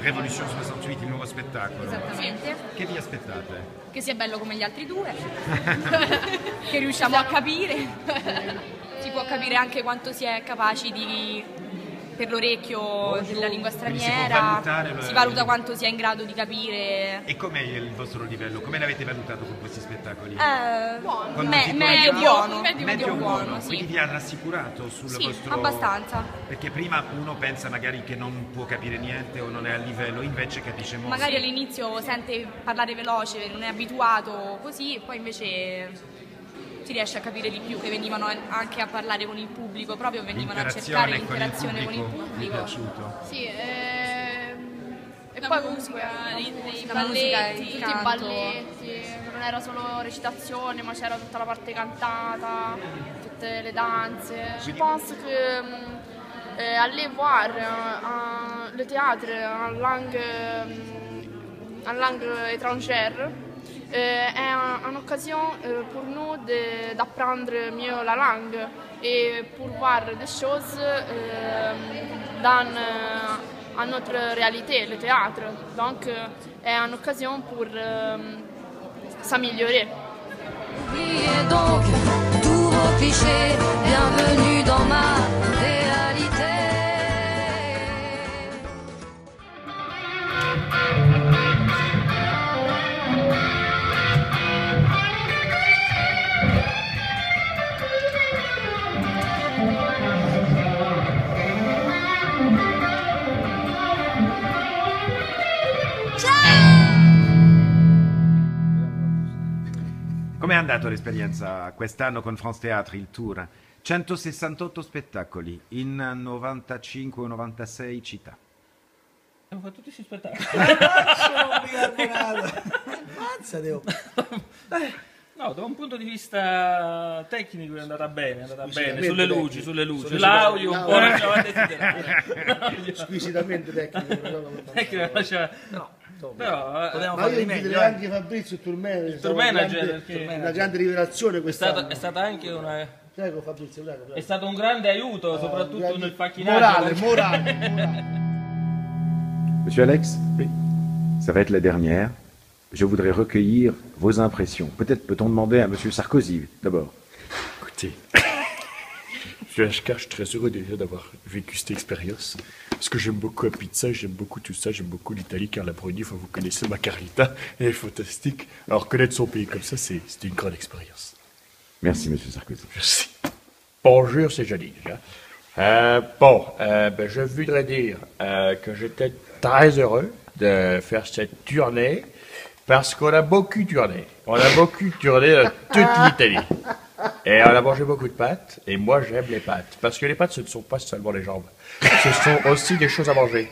Revolution 68, il nuovo spettacolo. Esattamente. Che vi aspettate? Che sia bello come gli altri due, che riusciamo a capire. Si può capire anche quanto si è capaci di per l'orecchio della lingua Quindi si straniera, lo- si valuta quanto sia in grado di capire. E com'è il vostro livello? Come l'avete valutato con questi spettacoli? Eh, Quando me- medio buono, Medio, medio buono, Quindi sì. vi ha rassicurato sul Sì, vostro... abbastanza. Perché prima uno pensa magari che non può capire niente o non è a livello, invece capisce molto. Magari all'inizio sente parlare veloce, non è abituato così, poi invece si riesce a capire di più che venivano anche a parlare con il pubblico, proprio venivano a cercare L'interazione l'interazione con con il il pubblico, vi è pubblico. piaciuto? Sì, ehm, e La poi musica, comunque i, balletti, musica, il tutti i balletti, non era solo recitazione, ma c'era tutta la parte cantata, tutte le danze. Je pense que euh, aller voir euh, le théâtre en langue, en langue étrangère est un- une occasion euh, pour nous de- d'apprendre mieux la langue et pour voir des choses euh, dans euh, à notre réalité, le théâtre. Donc euh, est une occasion pour euh, s'améliorer. Oubliez donc tous vos clichés, bienvenue dans ma Com'è andato l'esperienza quest'anno con France Theatre, il tour? 168 spettacoli in 95 o 96 città. Abbiamo fatto tutti questi spettacoli. Mazza, Deo. No, da un punto di vista tecnico è andata bene, è andata bene. Sulle luci, sulle luci. L'audio un po' lasciava desiderare. Squisitamente tecnico. Tecnico lasciava- Però eh, Ma io inviterei anche Fabrizio, il tour manager. Il tour manager, grande- perché- Una grande rivelazione è, quest'anno. stata, è stata anche una... Prego Fabrizio, prego. prego. È stato un grande aiuto, soprattutto grandi- nel facchinaggio. Morale, perché- morale, morale. Monsieur Alex? Ça va être la dernière. Je voudrais recueillir vos impressions. Peut-être peut-on demander à Monsieur Sarkozy d'abord. Écoutez, Monsieur HK, je suis très heureux déjà d'avoir vécu cette expérience. Parce que j'aime beaucoup la pizza, j'aime beaucoup tout ça, j'aime beaucoup l'Italie, car la Bruni, enfin, vous connaissez ma carita, elle est fantastique. Alors connaître son pays comme ça, c'est c'est une grande expérience. Merci Monsieur Sarkozy. Merci. Bonjour, c'est joli déjà. Euh, bon, euh, ben, je voudrais dire euh, que j'étais très heureux de faire cette tournée parce qu'on a beaucoup tourné. On a beaucoup tourné dans toute l'Italie. Et on a mangé beaucoup de pâtes. Et moi, j'aime les pâtes. Parce que les pâtes, ce ne sont pas seulement les jambes. Ce sont aussi des choses à manger.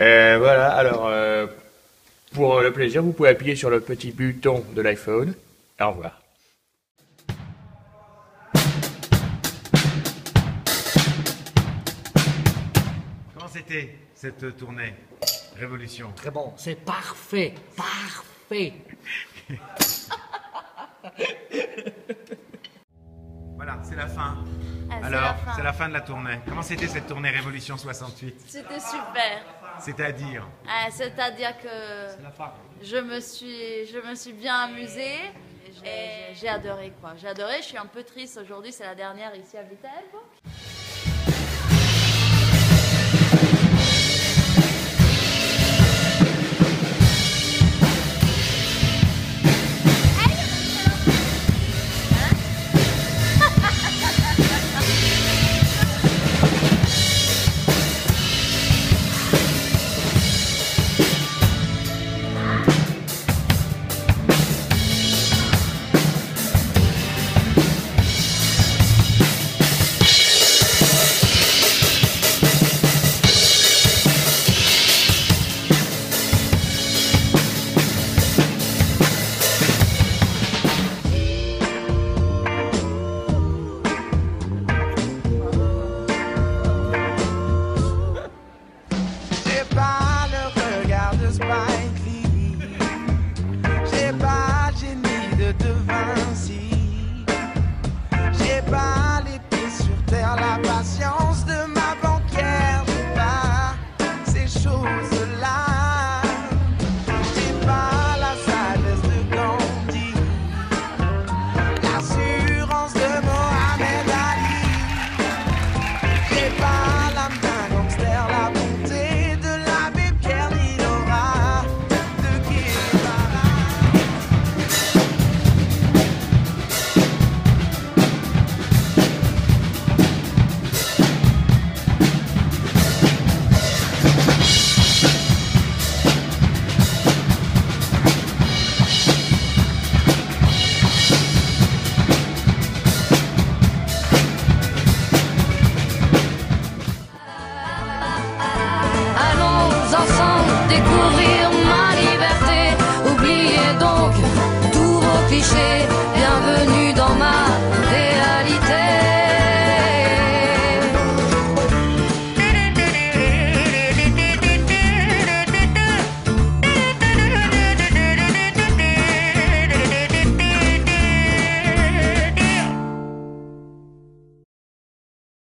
Euh, voilà, alors, euh, pour le plaisir, vous pouvez appuyer sur le petit bouton de l'iPhone. Au revoir. Comment c'était cette tournée Révolution. Très bon, c'est parfait, parfait. Voilà, c'est la fin. Ah, Alors, c'est la fin de la tournée. Comment c'était cette tournée Révolution 68 C'était super. C'est-à-dire Ah, C'est-à-dire que je me suis, je me suis bien amusée. Et j'ai adoré quoi. J'ai adoré. Je suis un peu triste aujourd'hui. C'est la dernière ici à Viterbo. Bye.